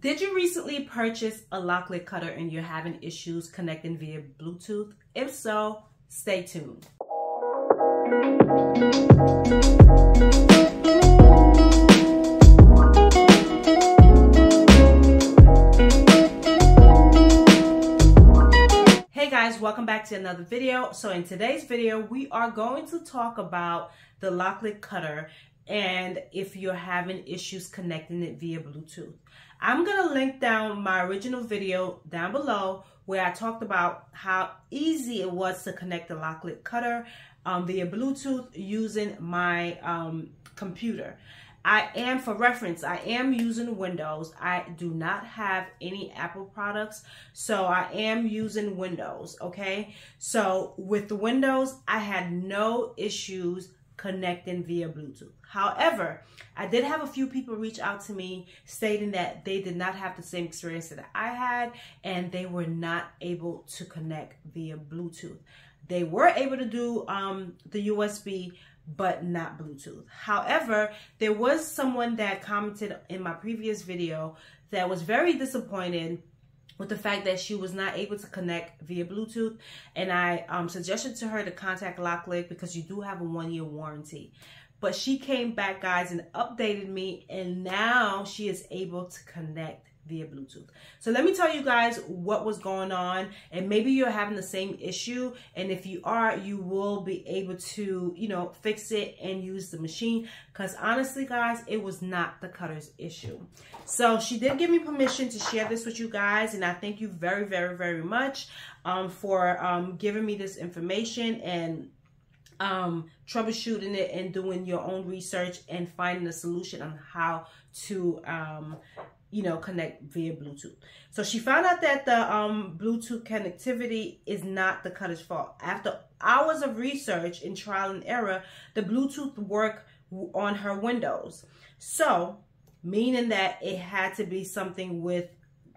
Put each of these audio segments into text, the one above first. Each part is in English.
Did you recently purchase a lock cutter and you're having issues connecting via Bluetooth? If so, stay tuned. Hey guys, welcome back to another video. So in today's video, we are going to talk about the Loklik cutter and if you're having issues connecting it via Bluetooth. I'm going to link down my original video down below where I talked about how easy it was to connect the Loklik cutter um, via Bluetooth using my um, computer. I am, for reference, I am using Windows. I do not have any Apple products, so I am using Windows, okay? So with the Windows, I had no issues connecting via Bluetooth. However, I did have a few people reach out to me stating that they did not have the same experience that I had and they were not able to connect via Bluetooth. They were able to do um, the USB, but not Bluetooth. However, there was someone that commented in my previous video that was very disappointed with the fact that she was not able to connect via Bluetooth. And I um, suggested to her to contact Loklik because you do have a one year warranty. But she came back, guys, and updated me, and now she is able to connect via Bluetooth. So let me tell you guys what was going on and maybe you're having the same issue and if you are you will be able to you know fix it and use the machine because honestly guys it was not the cutter's issue. So she did give me permission to share this with you guys and I thank you very very very much um, for um, giving me this information and um, troubleshooting it and doing your own research and finding a solution on how to um, you know, connect via Bluetooth. So she found out that the um, Bluetooth connectivity is not the cutter's fault. After hours of research and trial and error, the Bluetooth worked on her Windows. So, meaning that it had to be something with,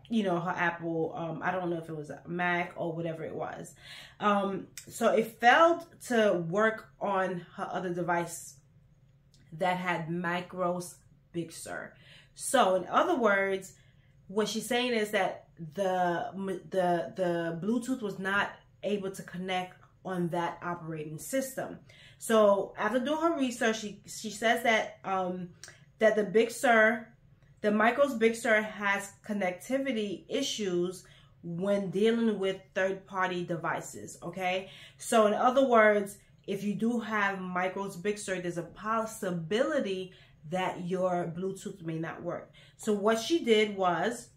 you know, her Apple, um, I don't know if it was a Mac or whatever it was. Um, so it failed to work on her other device that had MacOS Big Sur. So in other words, what she's saying is that the the the Bluetooth was not able to connect on that operating system. So after doing her research, she she says that um, that the Big Sur, the MacOS Big Sur has connectivity issues when dealing with third party devices. Okay, so in other words, if you do have MacOS Big Sur, there's a possibility that your Bluetooth may not work. So what she did was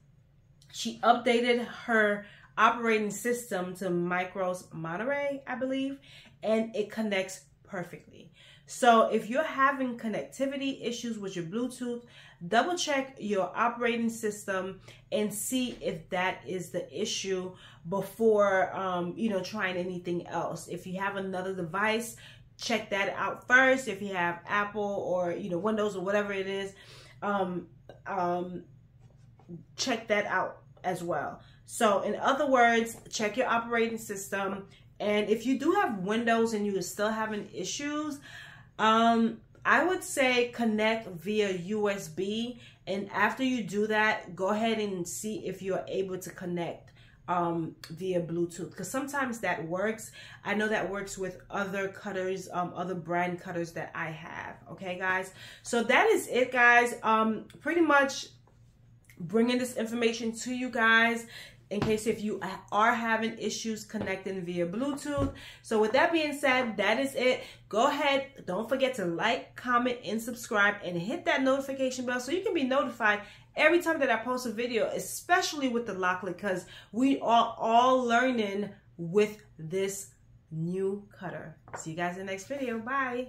she updated her operating system to MacOS Monterey, I believe, and it connects perfectly. So if you're having connectivity issues with your Bluetooth, double check your operating system and see if that is the issue before um, you know trying anything else. If you have another device, check that out first if you have Apple or you know Windows or whatever it is. Um, um, check that out as well. So in other words, check your operating system. And if you do have Windows and you're still having issues, um, I would say connect via USB. And after you do that, go ahead and see if you're able to connect um, via Bluetooth because sometimes that works. I know that works with other cutters, um, other brand cutters that I have. Okay, guys. So that is it, guys. Um, pretty much bringing this information to you guys in case if you are having issues connecting via Bluetooth. So with that being said, that is it. Go ahead. Don't forget to like, comment, and subscribe and hit that notification bell so you can be notified every time that I post a video, especially with the Loklik, because we are all learning with this new cutter. See you guys in the next video. Bye.